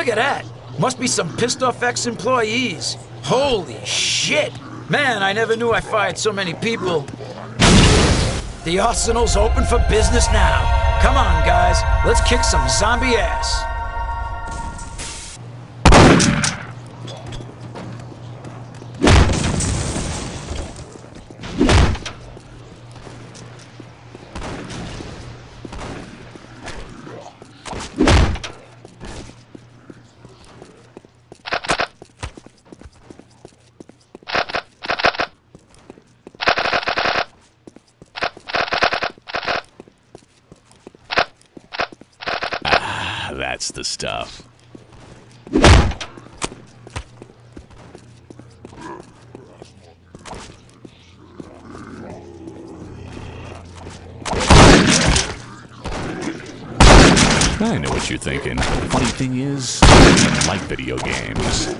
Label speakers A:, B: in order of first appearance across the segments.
A: Look at that! Must be some pissed off ex-employees. Holy shit! Man, I never knew I fired so many people. The arsenal's open for business now. Come on, guys. Let's kick some zombie ass.
B: That's the stuff. I know what you're thinking. Funny thing is, I like video games. You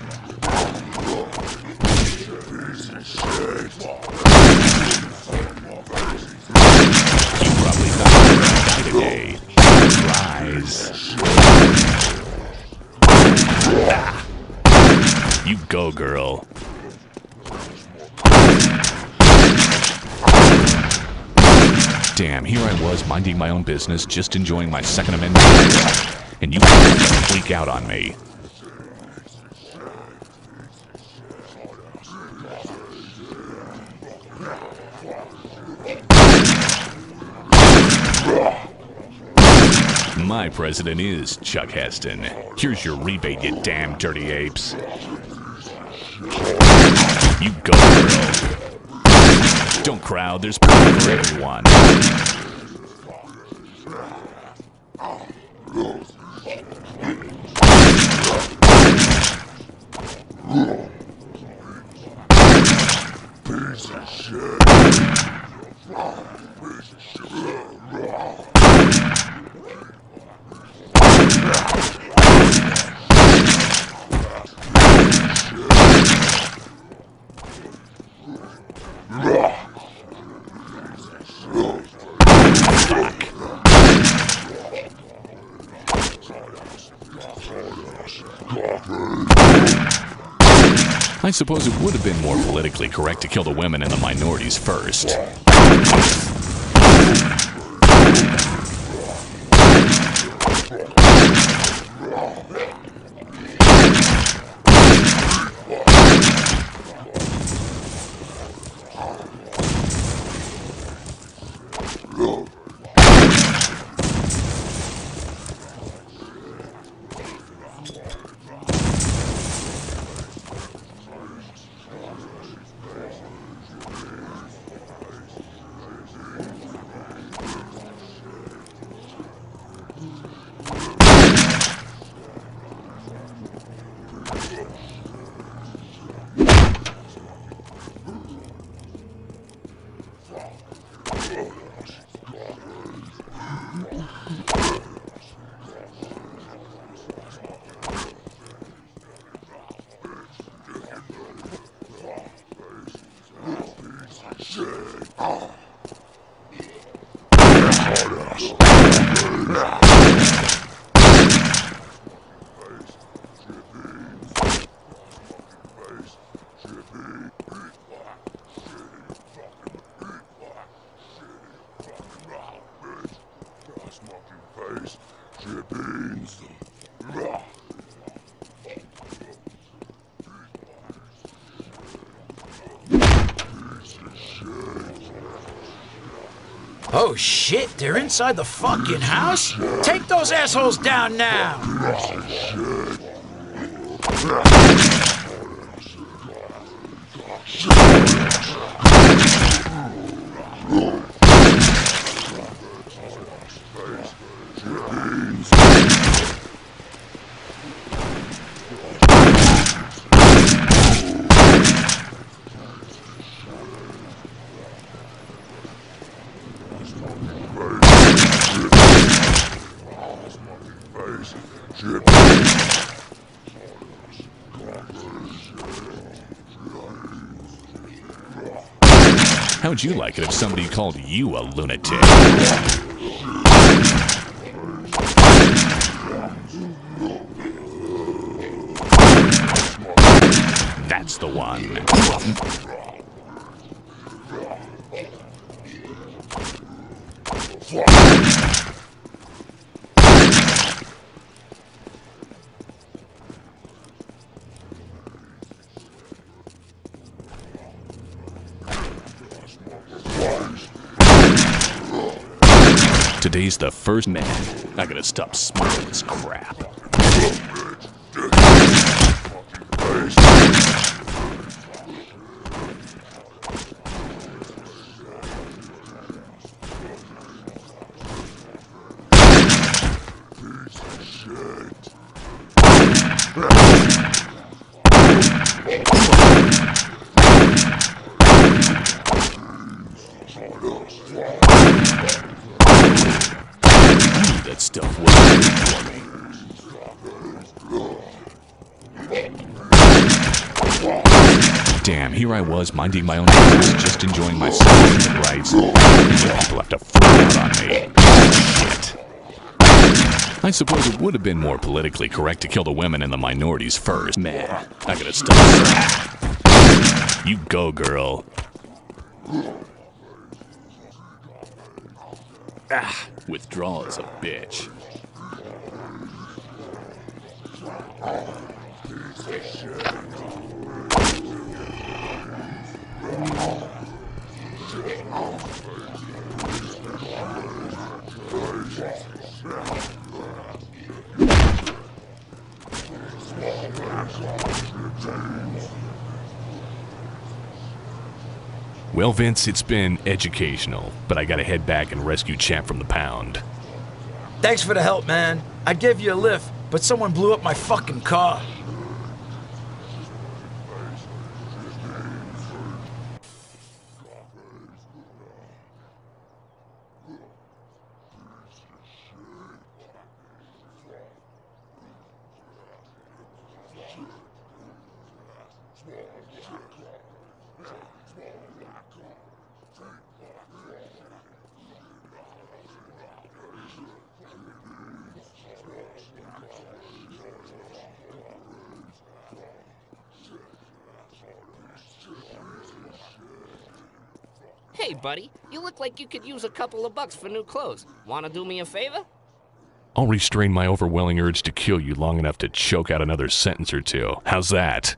B: probably thought you were gonna die today. Surprise. Ah. You go, girl. Damn, here I was minding my own business, just enjoying my Second Amendment, and you freak out on me. My president is Chuck Heston. Here's your rebate, you damn dirty apes. You go, girl. Don't crowd, there's plenty for everyone. I suppose it would have been more politically correct to kill the women and the minorities first.
A: Oh shit, they're inside the fucking house? Take those assholes down now!
B: would you like it if somebody called you a lunatic? That's the one. Today's the first man. I gotta stop smoking this crap. That stuff wasn't for me. Damn, here I was minding my own business, just enjoying myself and rights. People have to out on me. Shit. I suppose it would have been more politically correct to kill the women and the minorities first. Man, I gotta stop. You go, girl. Ah, withdrawal is a bitch. Vince, it's been educational, but I gotta head back and rescue Champ from the pound.
A: Thanks for the help, man. I gave you a lift, but someone blew up my fucking car.
C: Hey, buddy, you look like you could use a couple of bucks for new clothes. Want to do me a favor?
B: I'll restrain my overwhelming urge to kill you long enough to choke out another sentence or two. How's that?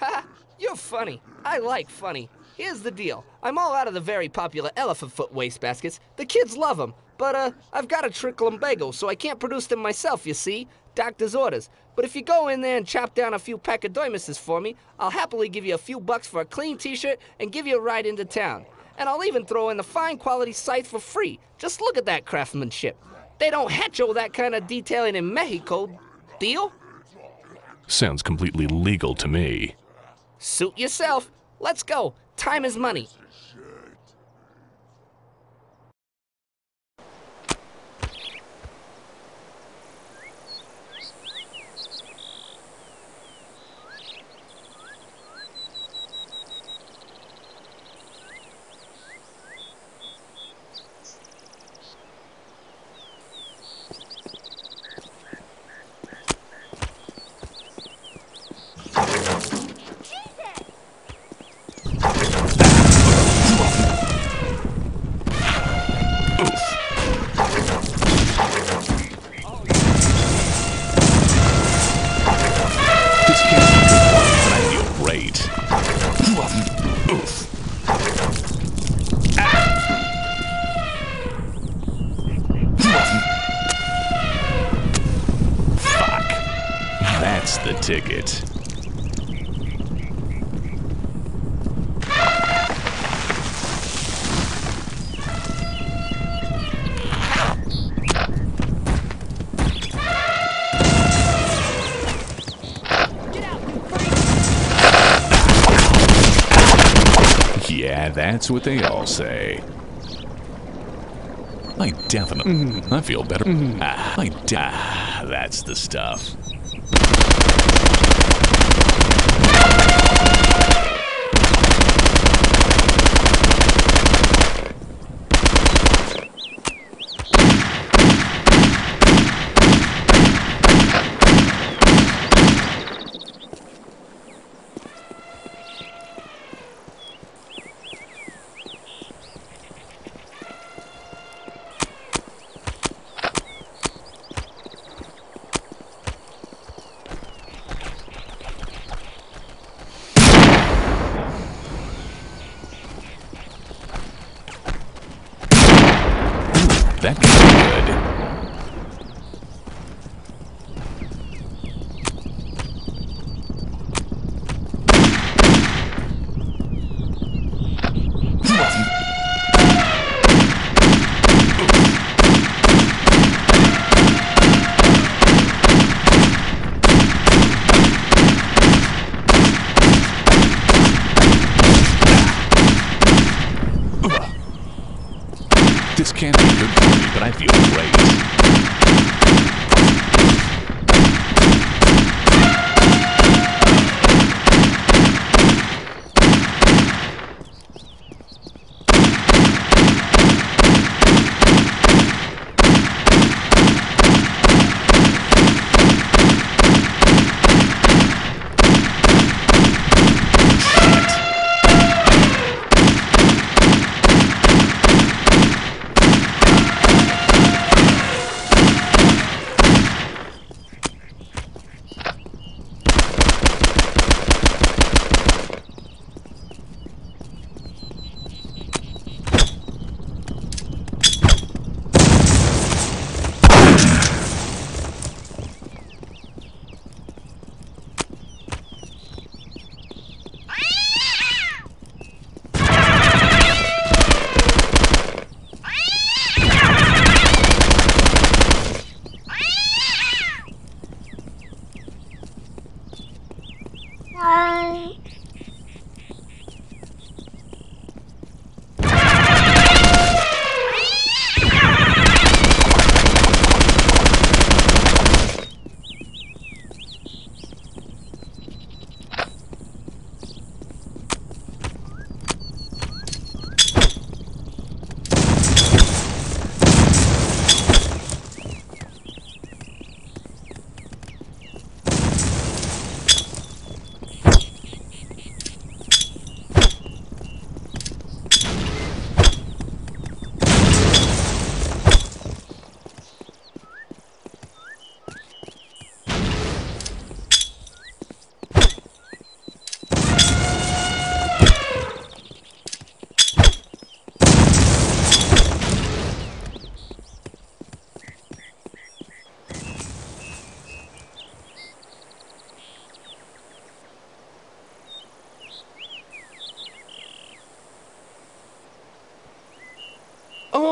C: Ha! You're funny. I like funny. Here's the deal. I'm all out of the very popular elephant foot wastebaskets. The kids love them. But, uh, I've got a trick lumbago, so I can't produce them myself, you see? Doctor's orders. But if you go in there and chop down a few pachydermises for me, I'll happily give you a few bucks for a clean t-shirt and give you a ride into town. And I'll even throw in the fine quality scythe for free. Just look at that craftsmanship. They don't hatch all that kind of detailing in Mexico. Deal?
B: Sounds completely legal to me.
C: Suit yourself. Let's go. Time is money.
B: That's what they all say. I definitely. I feel better. Ah, I de- ah, that's the stuff.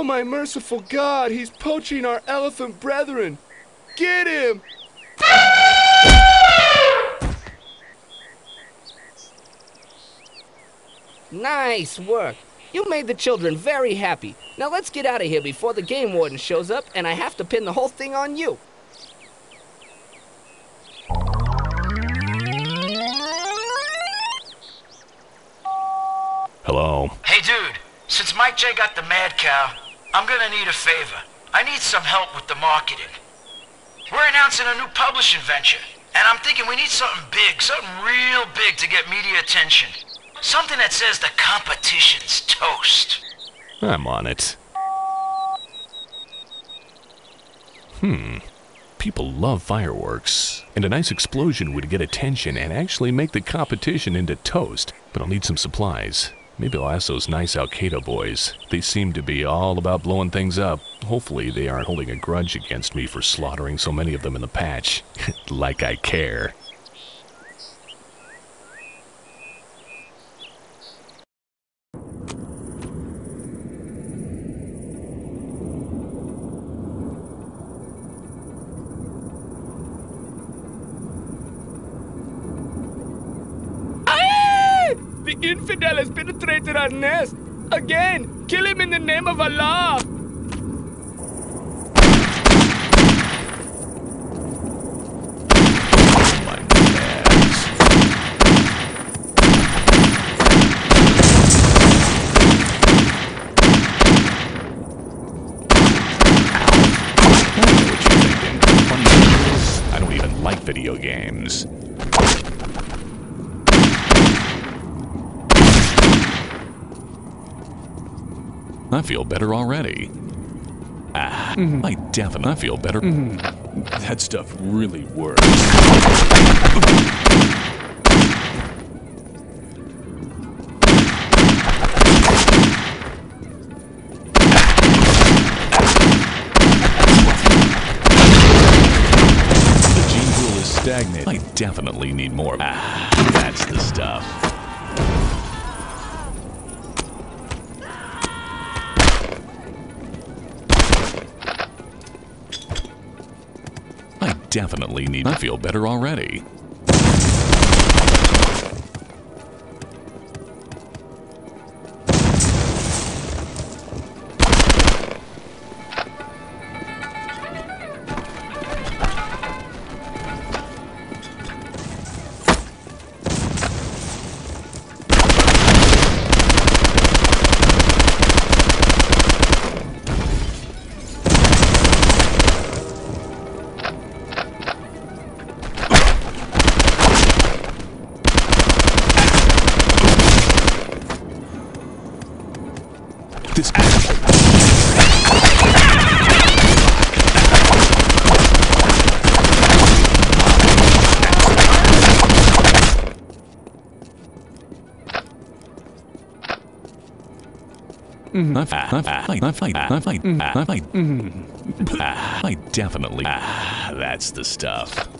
D: Oh, my merciful God, he's poaching our elephant brethren! Get him!
C: Nice work. You made the children very happy. Now let's get out of here before the game warden shows up and I have to pin the whole thing on you.
B: Hello.
A: Hey, dude, since Mike J got the mad cow, I'm gonna need a favor. I need some help with the marketing. We're announcing a new publishing venture, and I'm thinking we need something big, something real big to get media attention. Something that says the competition's toast.
B: I'm on it. Hmm. People love fireworks, and a nice explosion would get attention and actually make the competition into toast. But I'll need some supplies. Maybe I'll ask those nice Al Qaeda boys. They seem to be all about blowing things up. Hopefully, they aren't holding a grudge against me for slaughtering so many of them in the patch. like I care.
D: Aye! The infidel has penetrated our nest! Again! Kill him in the name of Allah!
B: My ass. I know what you're thinking. Funny thing is, I don't even like video games. I feel better already. Ah, I definitely feel better. That stuff really works. The gene pool is stagnant. I definitely need more. Ah, that's the stuff. Definitely need. to feel better already. Ah, I definitely. Ah, that's the stuff.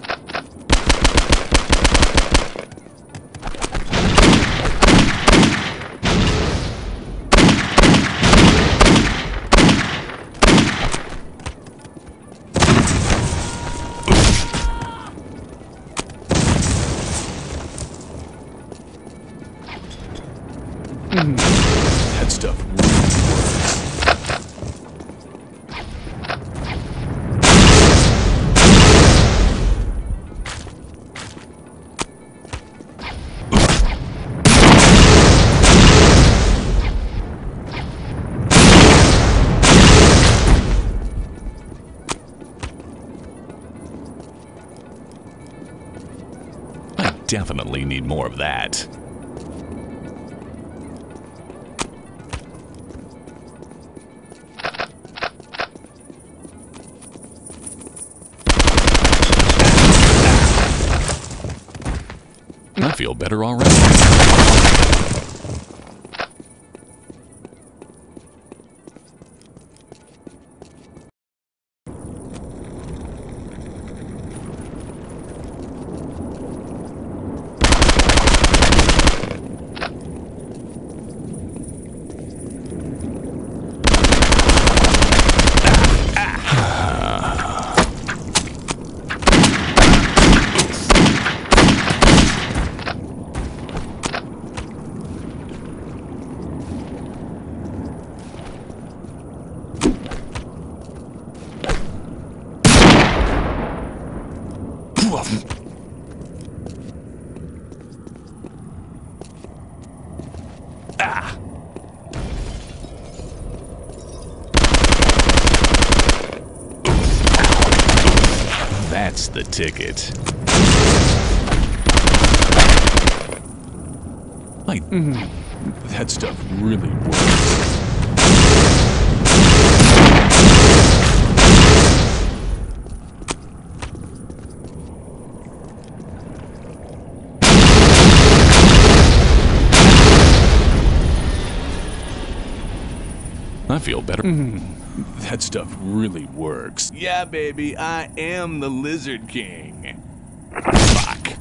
B: Feel better already. That's the ticket. I, that stuff really works. I feel better. Mm-hmm. That stuff really works.
E: Yeah, baby, I am the Lizard King.
B: Fuck.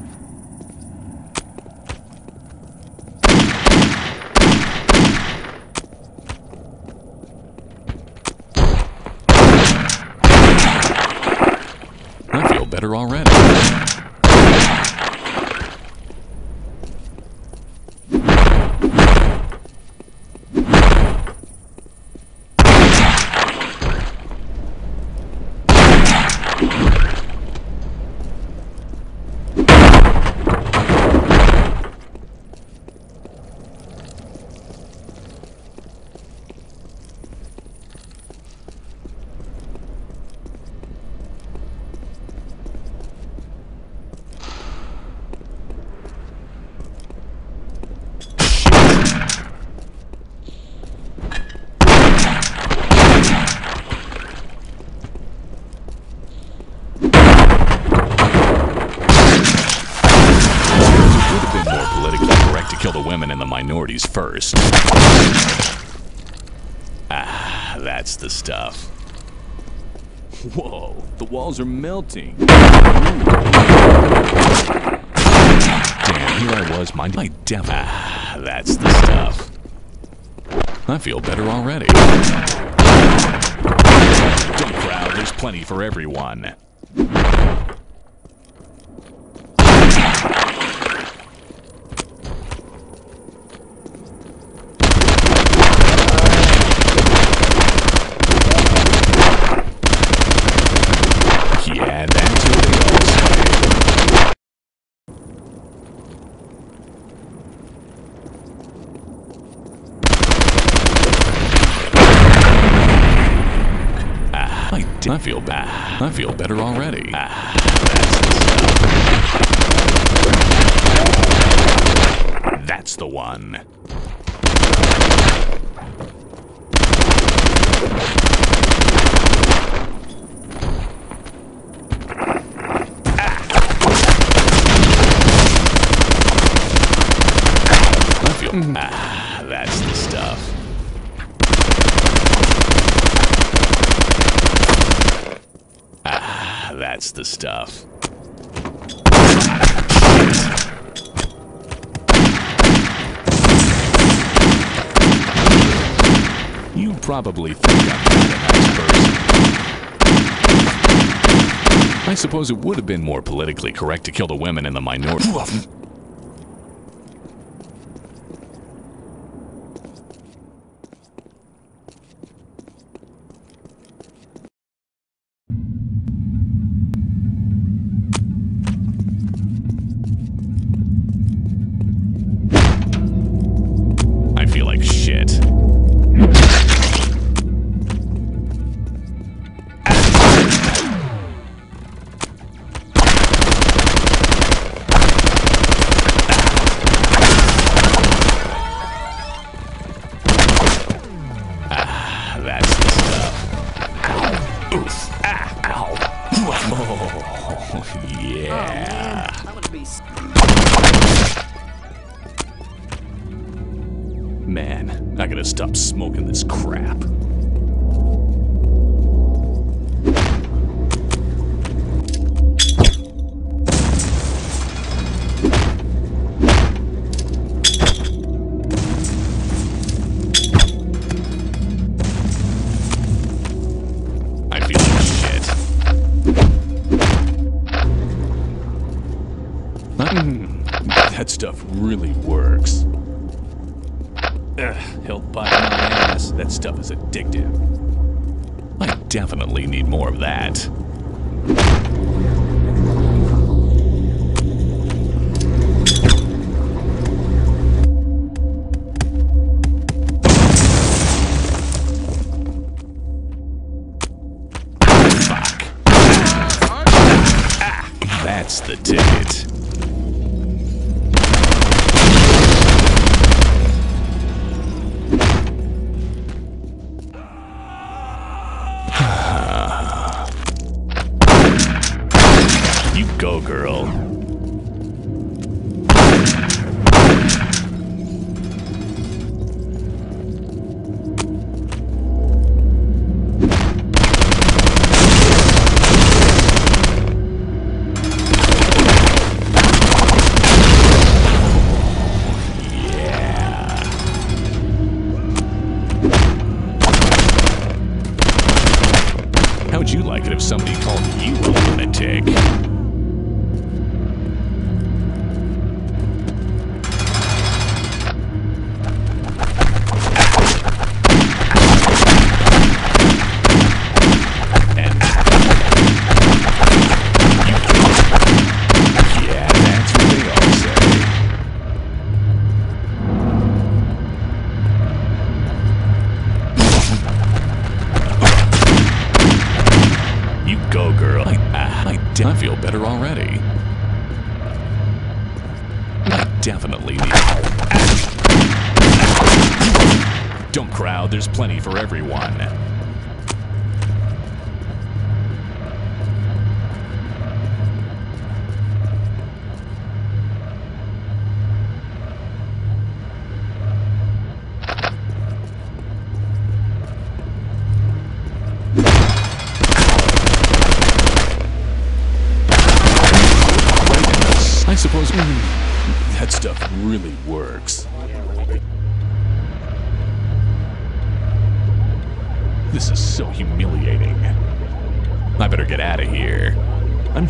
B: I feel better already. It would have been more politically correct to kill the women and the minorities first. Ah, that's the stuff.
E: Whoa, the walls are melting.
B: Damn, here I was, mind my devil. Ah, that's the stuff. I feel better already. Don't crowd, there's plenty for everyone. Yeah, that's what they all say. I, I feel bad. I feel better already. Ah, that's. That's the one. I feel. Ah, that's the stuff. Ah, that's the stuff. You probably think I'm not a nice person. I suppose it would have been more politically correct to kill the women and the minority. How'd you like it if somebody called you a lunatic?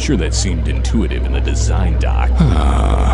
B: sure that seemed intuitive in the design doc. Ah.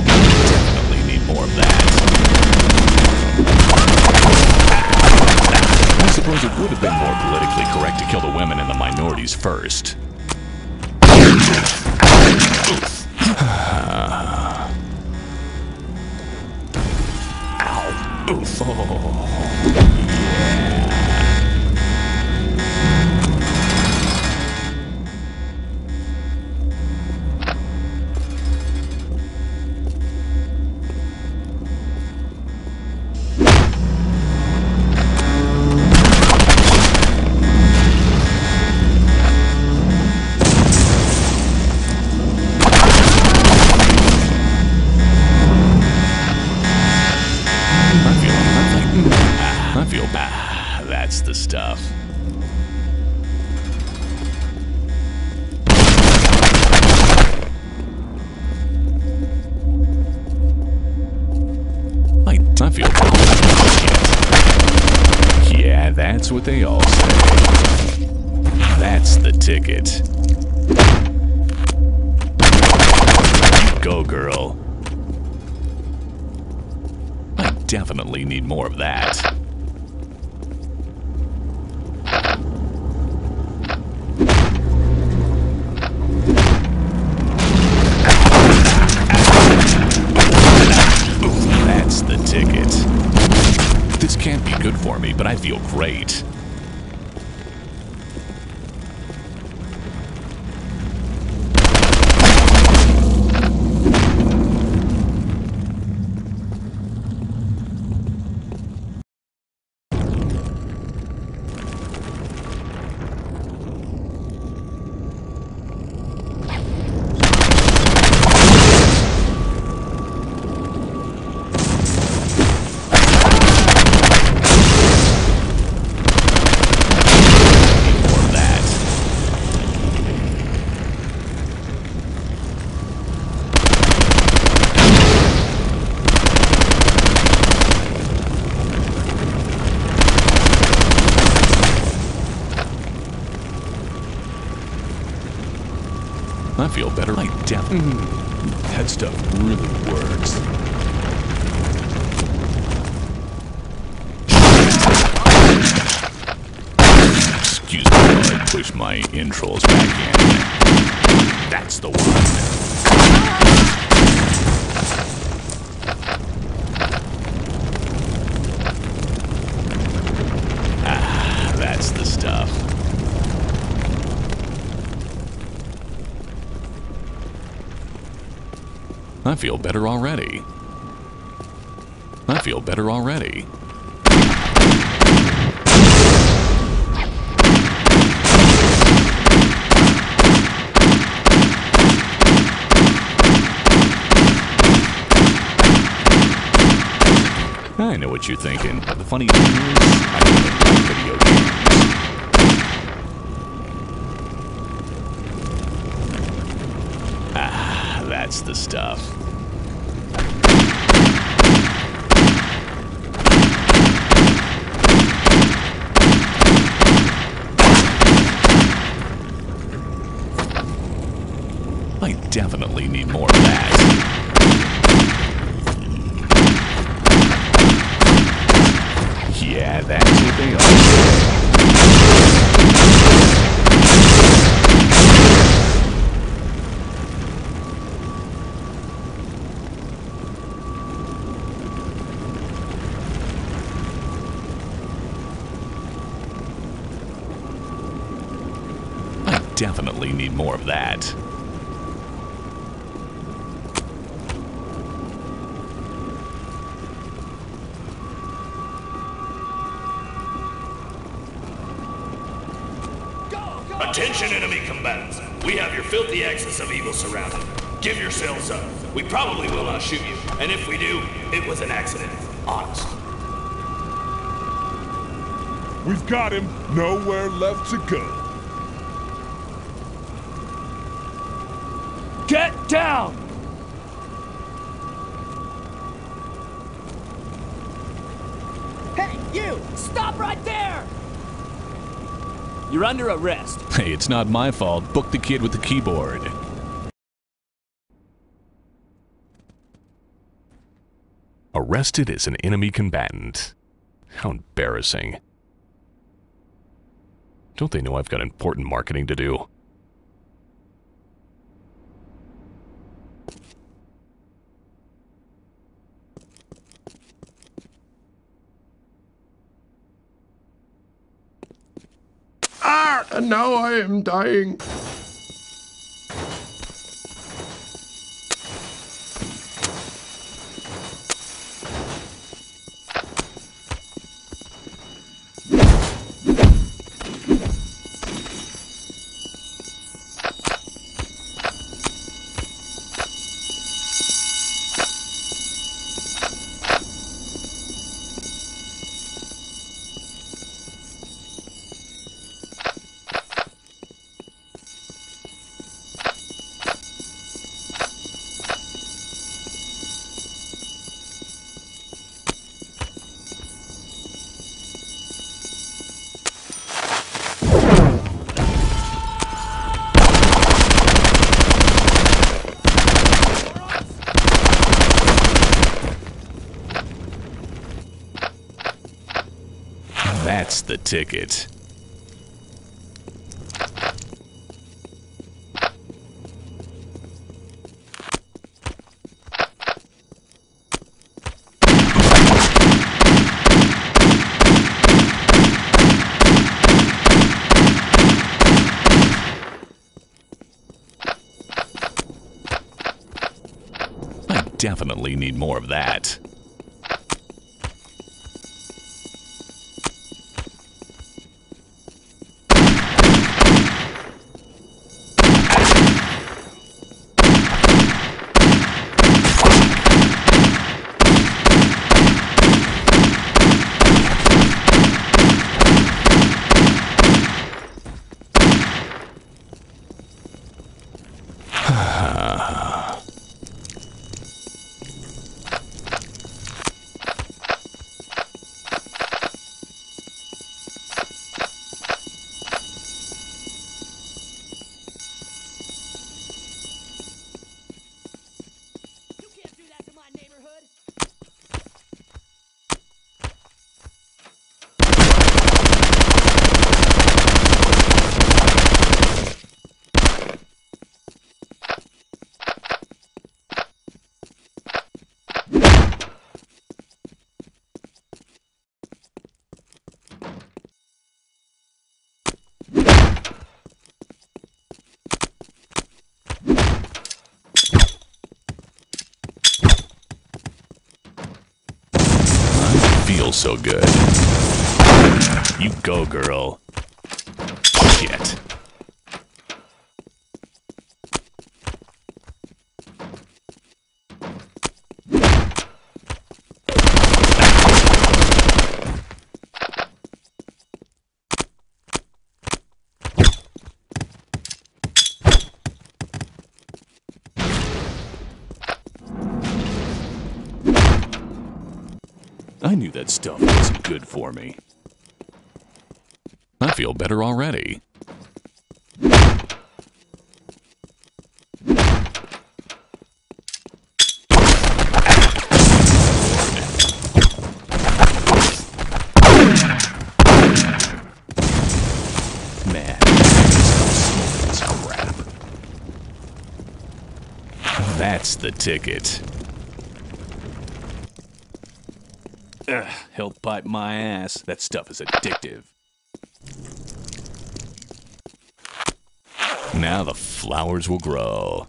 B: Definitely need more of that. I suppose it would have been more politically correct to kill the women and the minorities first. Ow. Oof. Oh. I definitely. That stuff really works. Excuse me while I push my intros back in. That's the one. Ah, that's the stuff. I feel better already. I feel better already. I know what you're thinking. The funny thing is, I don't video. Ah, that's the stuff. I definitely need more of that. Yeah, that's what they. I definitely need more of that.
F: And if we do, it was an accident. Honest.
G: We've got him. Nowhere left to go.
H: Get down!
C: Hey, you! Stop right there!
H: You're under arrest.
B: Hey, it's not my fault. Book the kid with the keyboard. Arrested as an enemy combatant. How embarrassing. Don't they know I've got important marketing to do?
G: Ah, and now I am dying.
B: That's the ticket. I definitely need more of that.
H: You can't do that to my neighborhood.
B: Feels so good. You go, girl. Shit. I knew that stuff isn't good for me. I feel better already. That's the ticket. Help bite my ass. That stuff is addictive. Now the flowers will grow.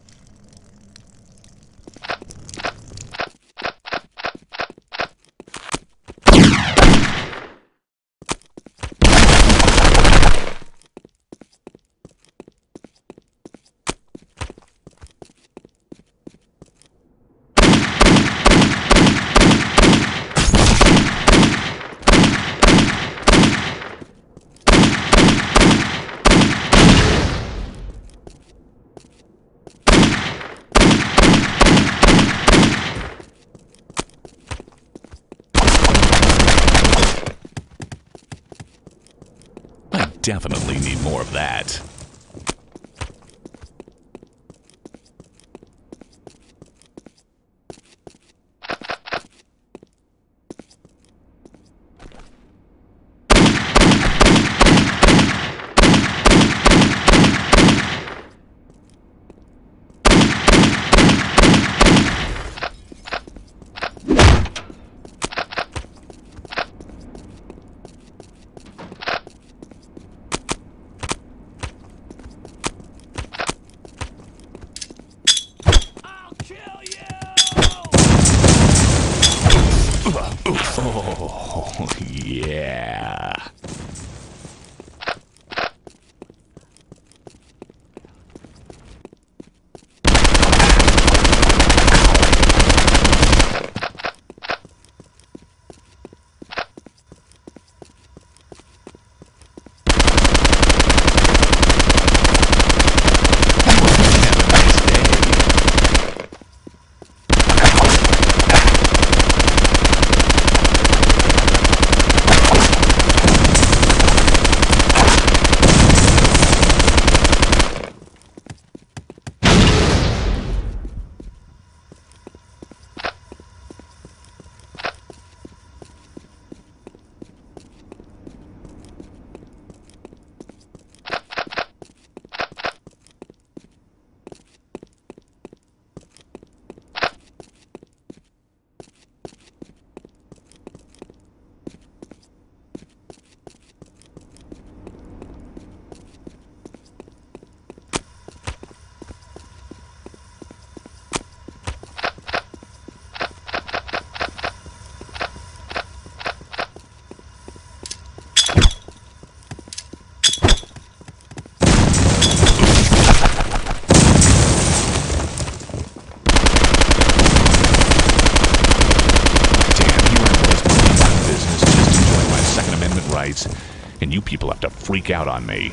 B: Me.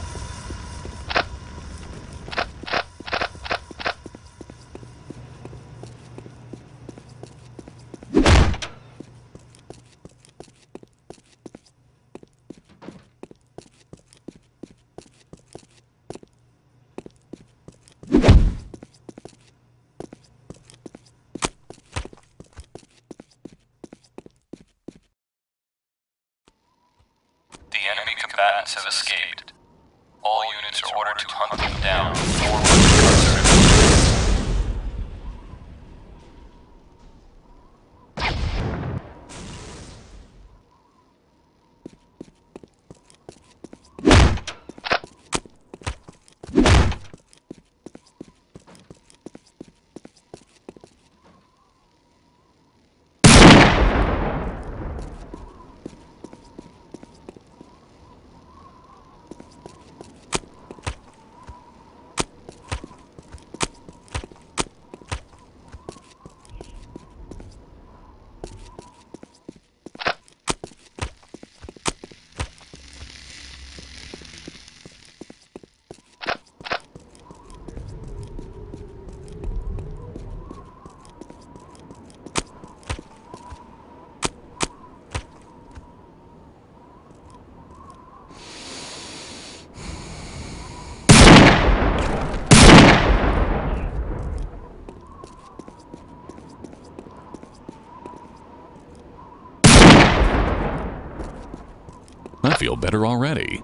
I: The enemy combatants have escaped. All units are ordered to hunt them down before incarcerated.
B: I feel better already.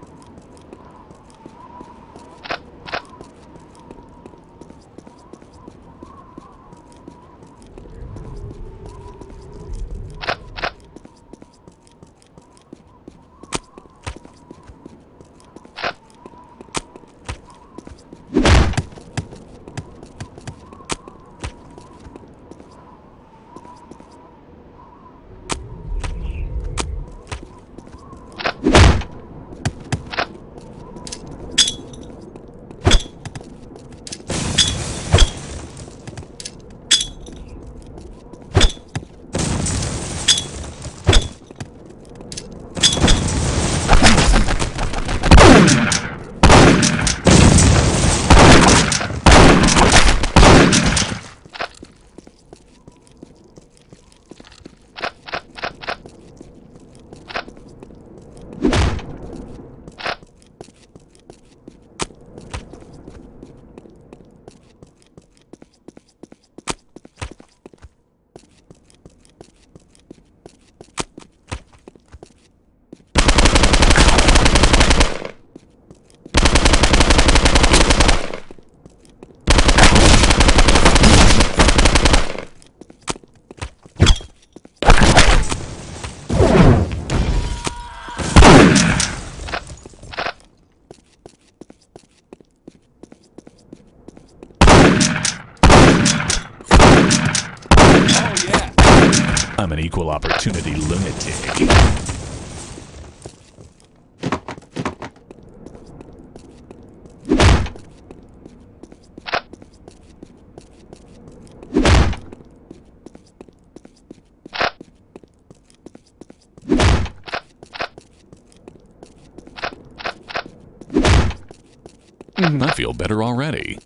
B: Feel better already.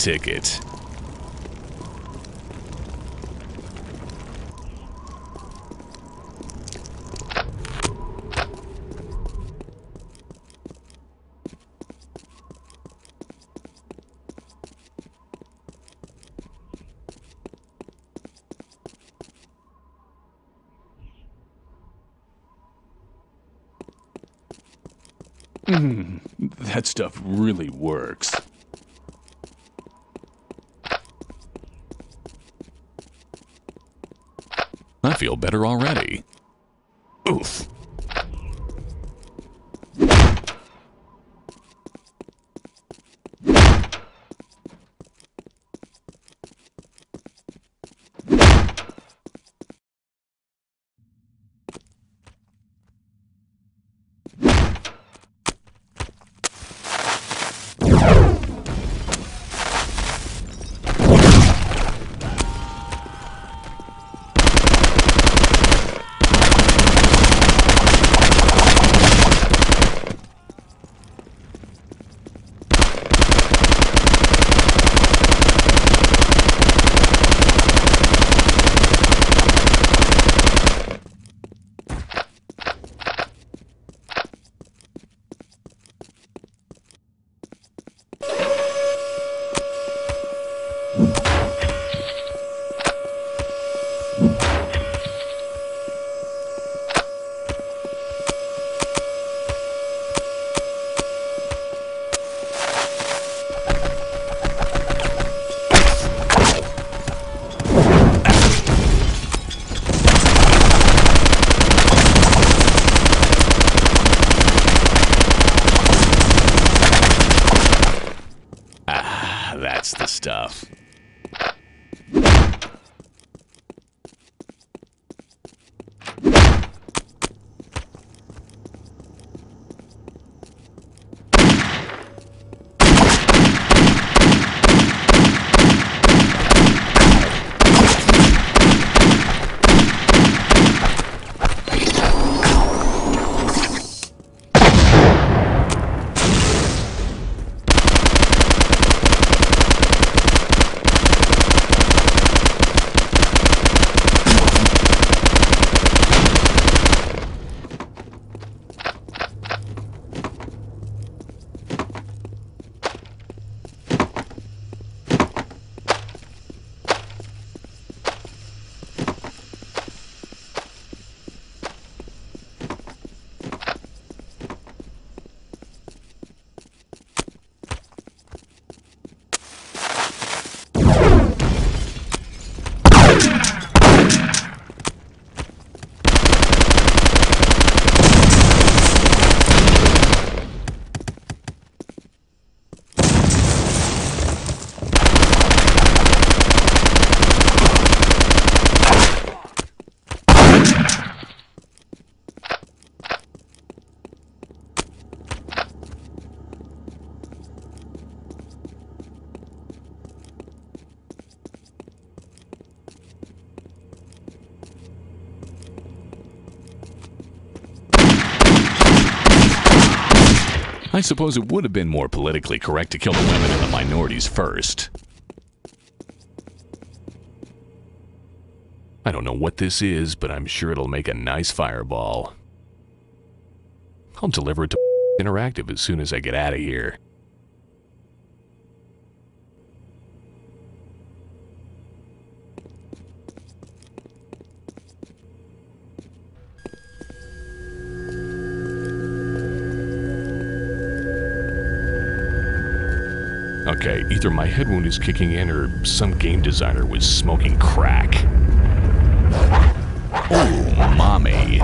B: Ticket. Mm, that stuff really works. Suppose it would have been more politically correct to kill the women and the minorities first. I don't know what this is, but I'm sure it'll make a nice fireball. I'll deliver it to Interactive as soon as I get out of here. Okay, either my head wound is kicking in or some game designer was smoking crack. Oh, mommy.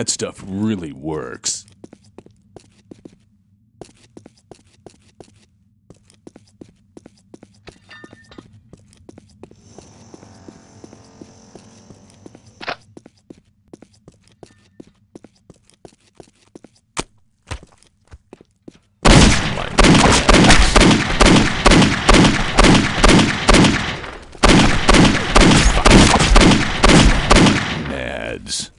J: That
K: stuff really works.
B: woods.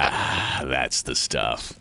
B: Ah, that's the stuff.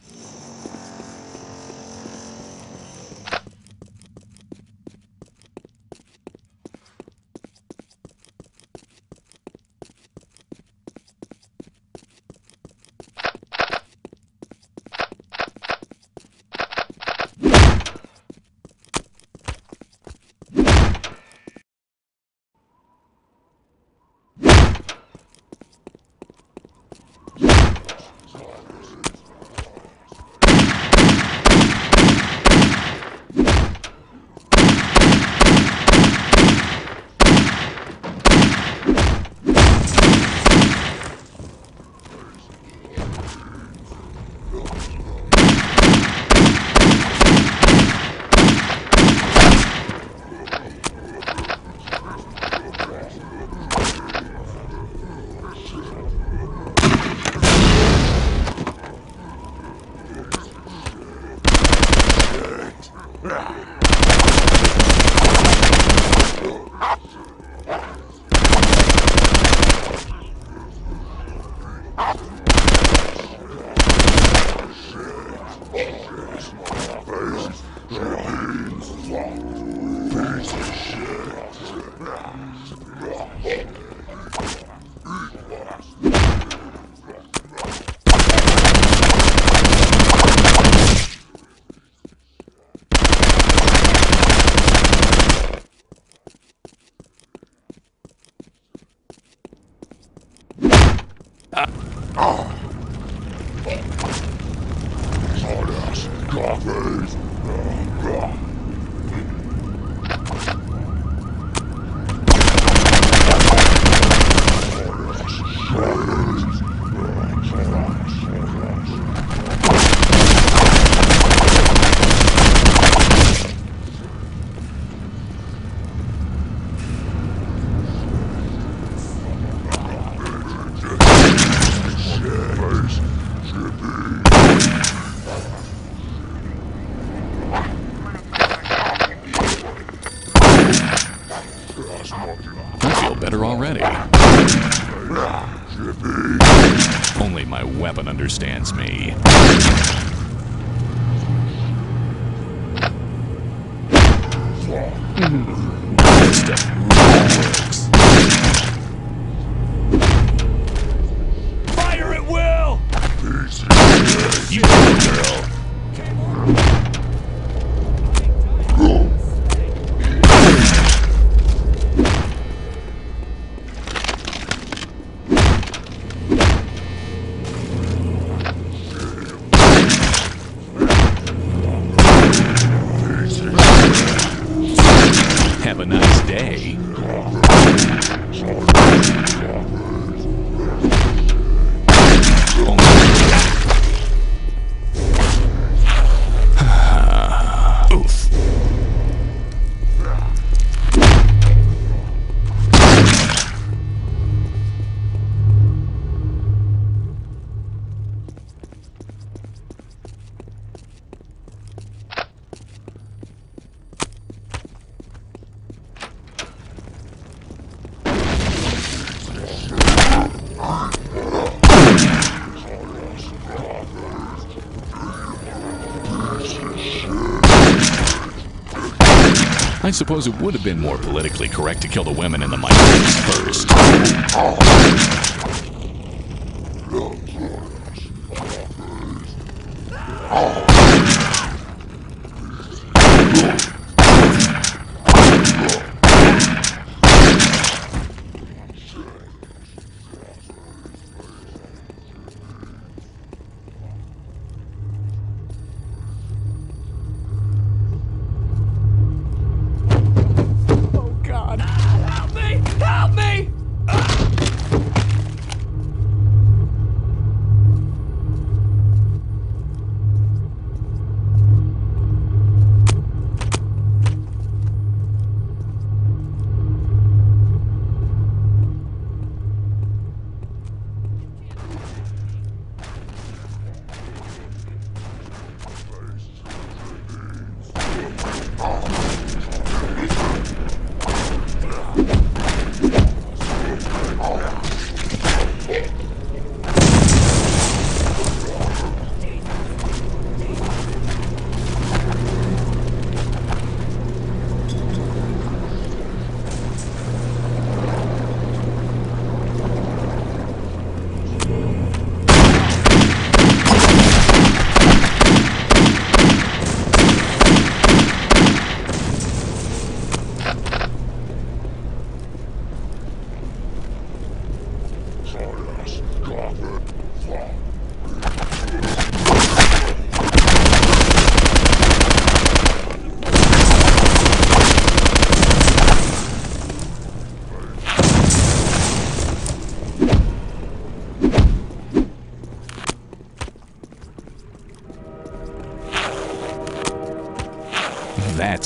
B: I suppose it would have been more politically correct to kill the women in the minorities first.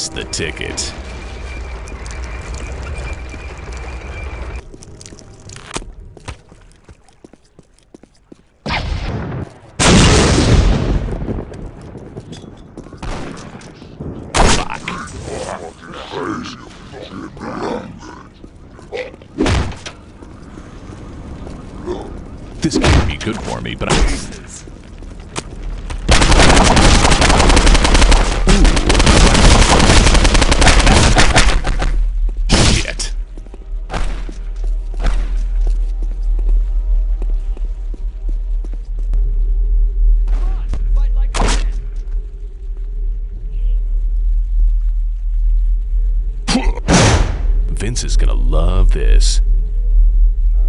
B: That's the ticket. This.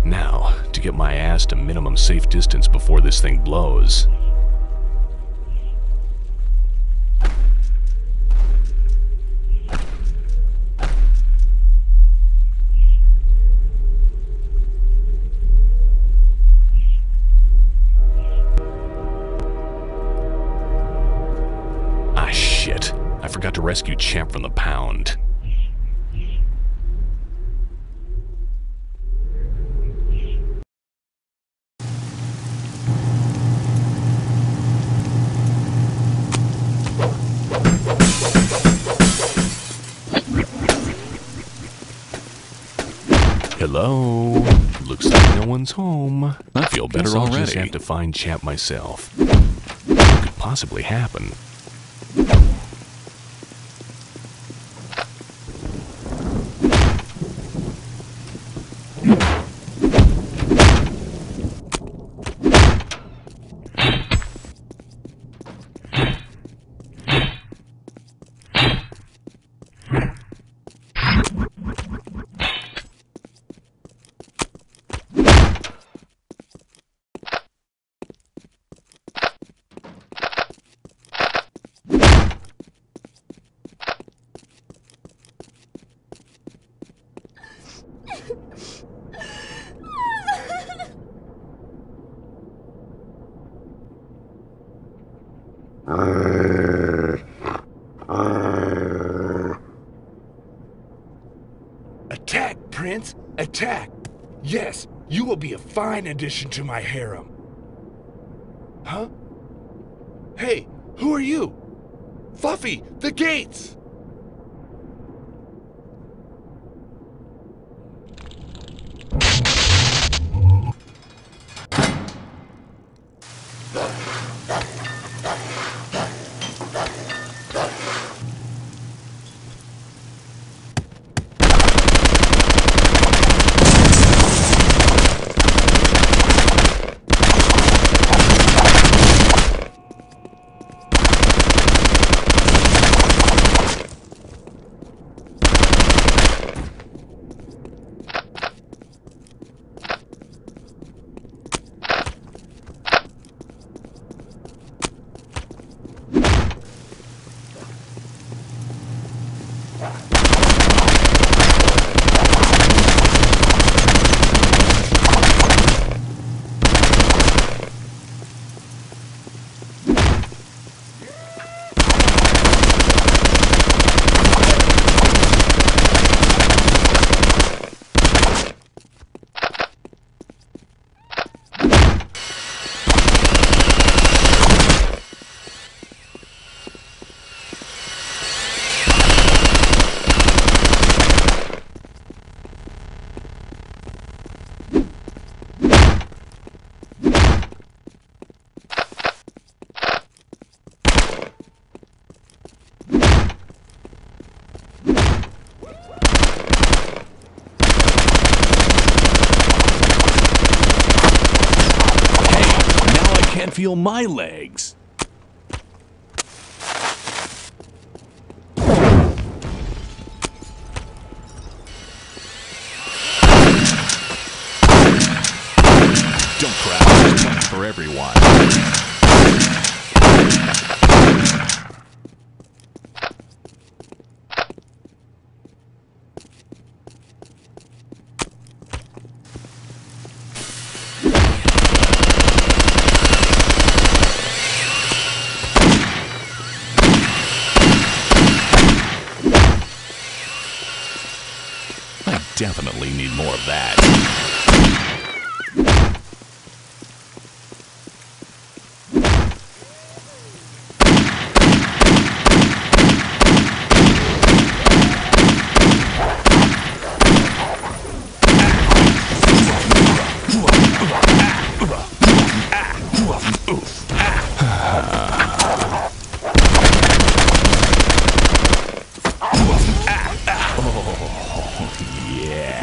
B: Now, to get my ass to minimum safe distance before this thing blows. Ah, shit. I forgot to rescue Champ from the Hello. Looks like no one's home. I feel better
K: Guess
B: already.
K: I'll
B: I
K: just
B: have to find Champ myself. What could possibly happen?
G: Attack, Prince! Attack! Yes, you will be a fine addition to my harem. Huh? Hey, who are you? Fluffy, the gates!
B: Now I can't feel my legs. Don't crash. for everyone. I definitely need more of that. Yeah.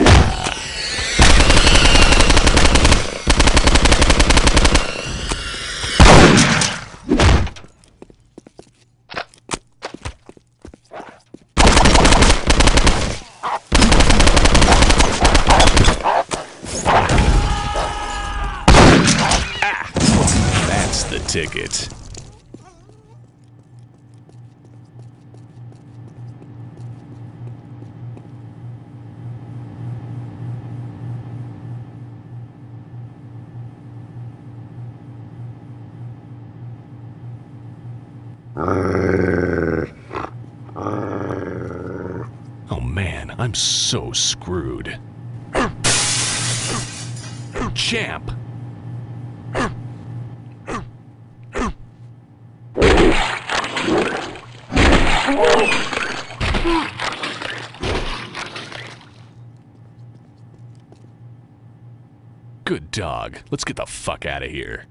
B: That's the ticket. Oh man, I'm so screwed. Champ! Good dog. Let's get the fuck out of here.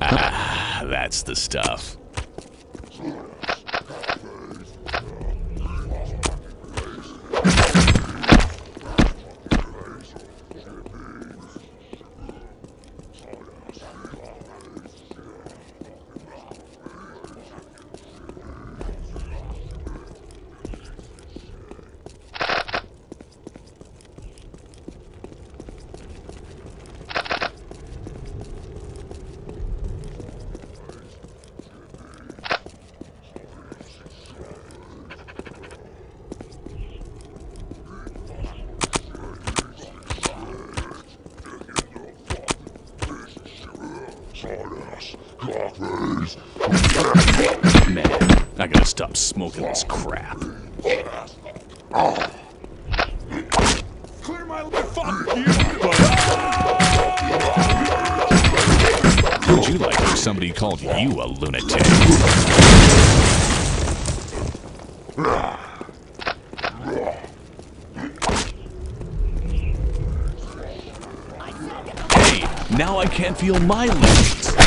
B: Ah, that's the stuff. Man, I gotta stop smoking this crap.
L: Clear my fuck you!
B: Would you like if somebody called you a lunatic? Hey, now I can't feel my legs.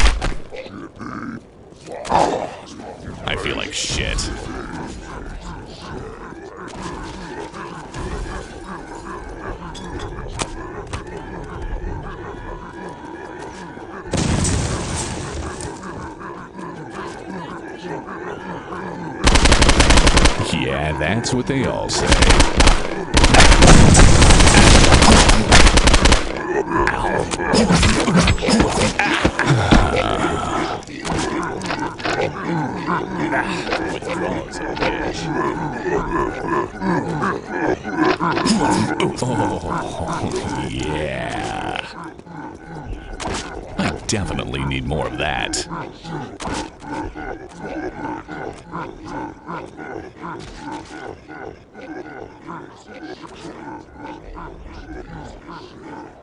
B: That's what they all say.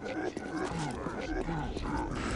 K: Let's
B: go.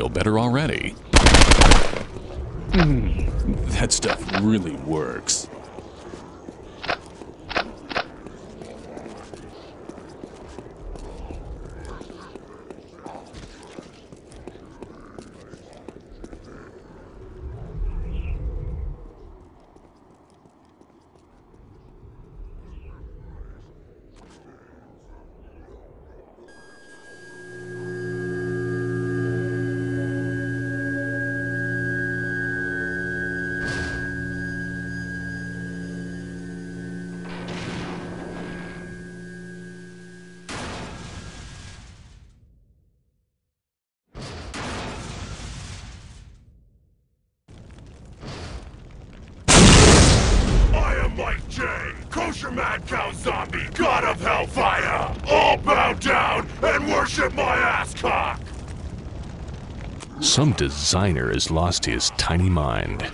B: feel better already. Mm, that
K: stuff really works.
B: Some designer has lost his tiny mind.